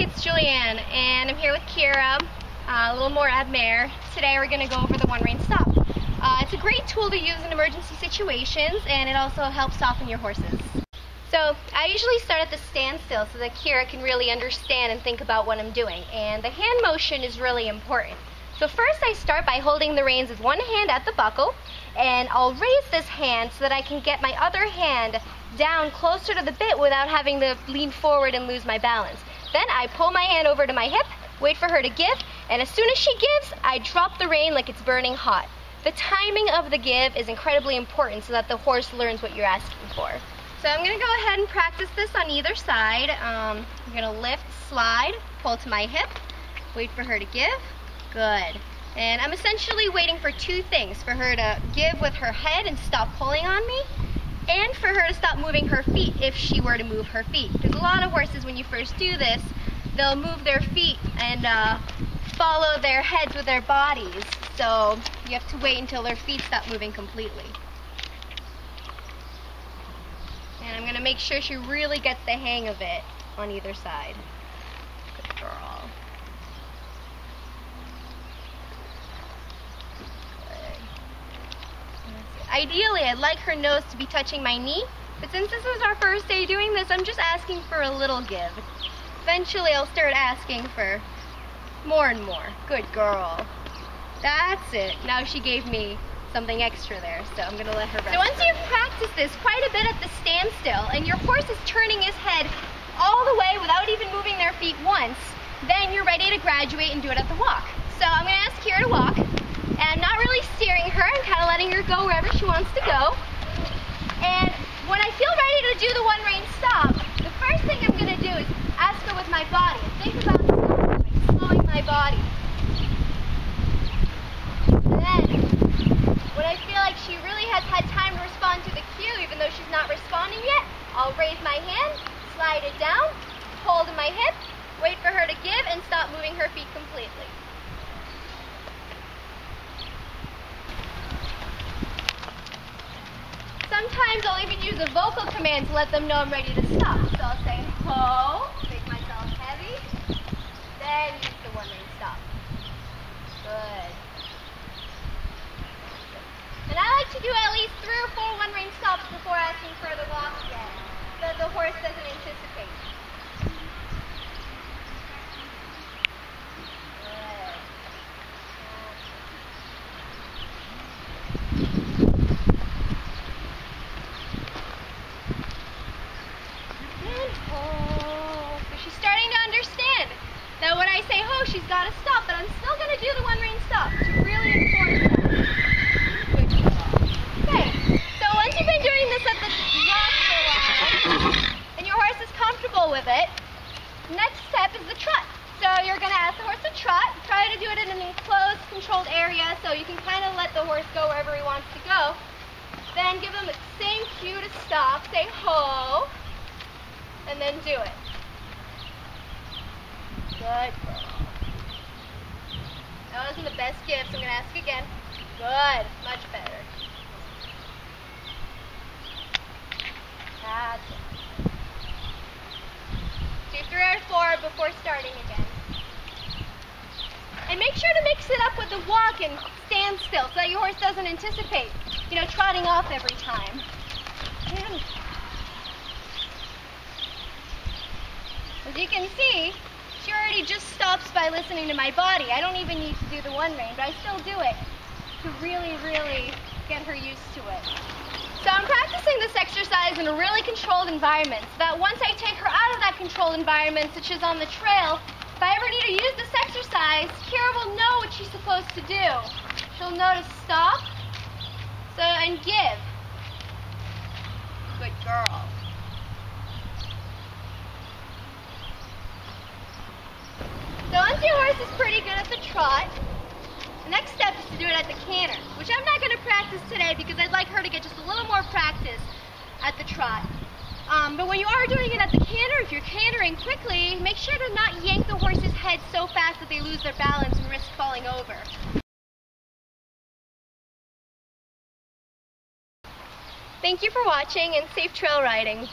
It's Juliane, and I'm here with Kira, uh, a little Morab mare. Today we're going to go over the one rein stop. Uh, it's a great tool to use in emergency situations, and it also helps soften your horses. So I usually start at the standstill so that Kira can really understand and think about what I'm doing, and the hand motion is really important. So first I start by holding the reins with one hand at the buckle, and I'll raise this hand so that I can get my other hand down closer to the bit without having to lean forward and lose my balance. Then I pull my hand over to my hip, wait for her to give, and as soon as she gives, I drop the rein like it's burning hot. The timing of the give is incredibly important so that the horse learns what you're asking for. So I'm going to go ahead and practice this on either side. Um, I'm to lift, slide, pull to my hip, wait for her to give. Good. And I'm essentially waiting for two things, for her to give with her head and stop pulling on me, and for her to stop moving her feet if she were to move her feet. Because a lot of horses, when you first do this, they'll move their feet and uh, follow their heads with their bodies. So you have to wait until their feet stop moving completely. And I'm going to make sure she really gets the hang of it on either side. Good girl. Ideally, I'd like her nose to be touching my knee, but since this was our first day doing this, I'm just asking for a little give. Eventually, I'll start asking for more and more. Good girl. That's it. Now she gave me something extra there, so I'm gonna let her rest. So once you've practiced this quite a bit at the standstill, and your horse is turning his head all the way without even moving their feet once, then you're ready to graduate and do it at the walk. So I'm gonna ask Kira to walk and I'm not really steering her. I'm kind of letting her go wherever she wants to go. And when I feel ready to do the one rein stop, the first thing I'm going to do is ask her with my body. Think about slowing my body. And then, when I feel like she really has had time to respond to the cue, even though she's not responding yet, I'll raise my hand, slide it down, hold in my hip, wait for her to give, and stop moving her feet completely. Sometimes I'll even use a vocal command to let them know I'm ready to stop. So I'll say ho, make myself heavy, then use the one rein stop. Good. And I like to do at least three or four one rein stops before asking for the walk again, so the horse doesn't anticipate. She's got to stop, but I'm still going to do the one rein stop to really enforce that. Okay, so once you've been doing this at the walk for a while, and your horse is comfortable with it, next step is the trot. So you're going to ask the horse to trot, try to do it in an enclosed, controlled area so you can kind of let the horse go wherever he wants to go. Then give him the same cue to stop, say ho, and then do it. Good Wasn't the best gift, I'm going to ask again. Good. Much better. That's it. Do three or four before starting again. And make sure to mix it up with the walk and stand still so that your horse doesn't anticipate, you know, trotting off every time. And as you can see, she already just stops by listening to my body. I don't even need to do the one rein, but I still do it to really, really get her used to it. So I'm practicing this exercise in a really controlled environment so that once I take her out of that controlled environment, such as on the trail, if I ever need to use this exercise, Kira will know what she's supposed to do. She'll know to stop so, and give. Good girl. So your horse is pretty good at the trot, the next step is to do it at the canter, which I'm not going to practice today because I'd like her to get just a little more practice at the trot. Um, but when you are doing it at the canter, if you're cantering quickly, make sure to not yank the horse's head so fast that they lose their balance and risk falling over. Thank you for watching and safe trail riding.